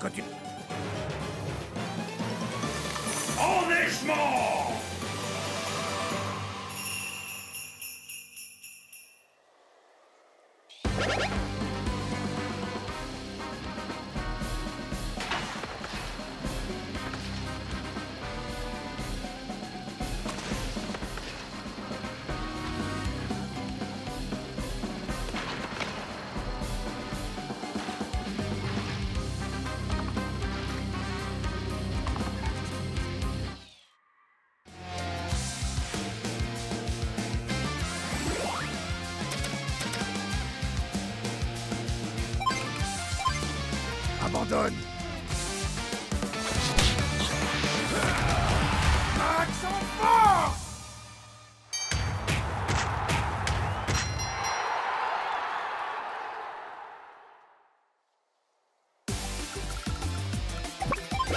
quand tu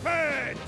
Vie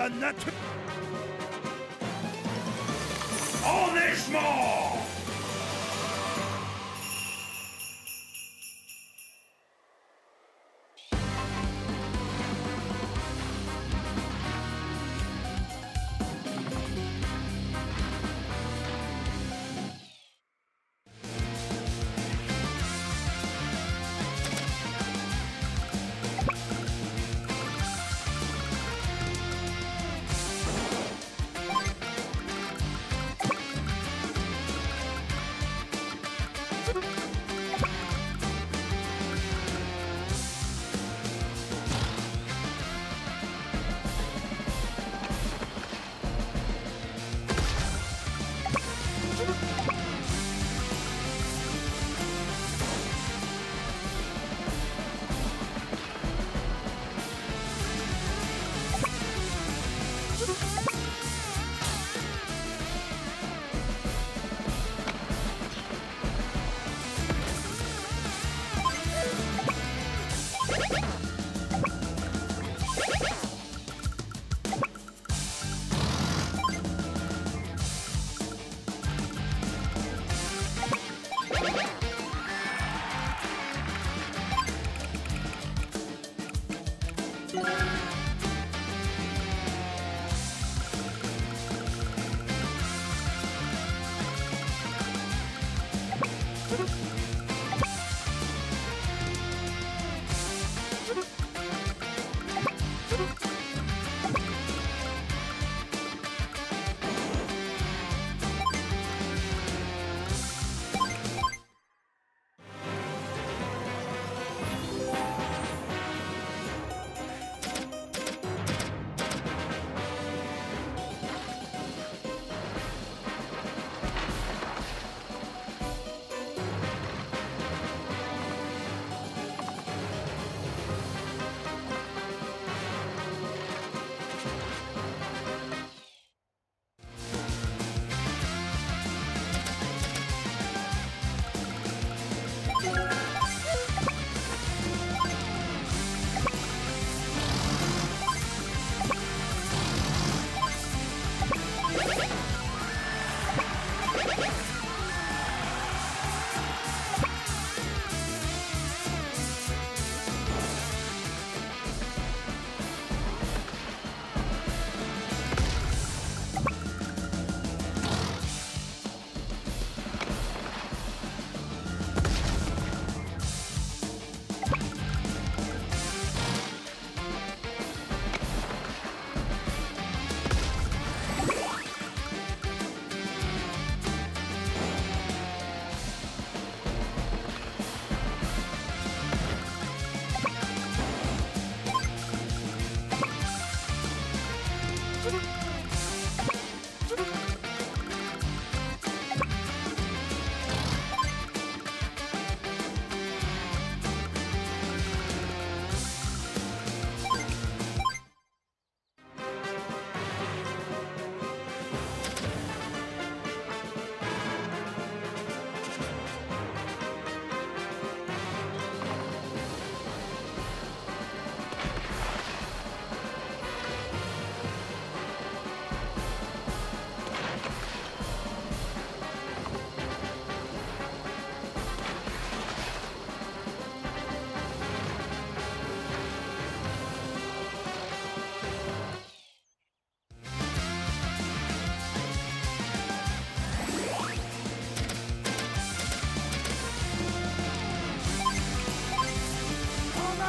らな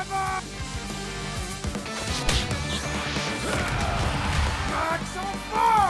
forever! Max on fire!